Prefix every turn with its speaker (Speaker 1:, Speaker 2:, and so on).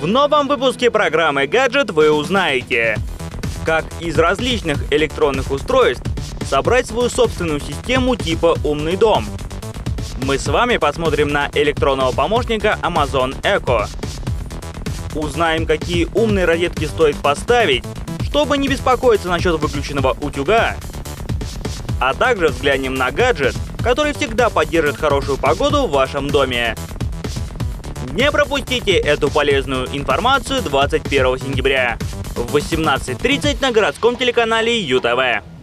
Speaker 1: В новом выпуске программы «Гаджет» вы узнаете, как из различных электронных устройств собрать свою собственную систему типа «Умный дом». Мы с вами посмотрим на электронного помощника Amazon Echo. Узнаем, какие умные розетки стоит поставить, чтобы не беспокоиться насчет выключенного утюга. А также взглянем на гаджет, который всегда поддержит хорошую погоду в вашем доме. Не пропустите эту полезную информацию 21 сентября в 18.30 на городском телеканале ЮТВ.